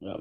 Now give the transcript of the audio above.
Yep.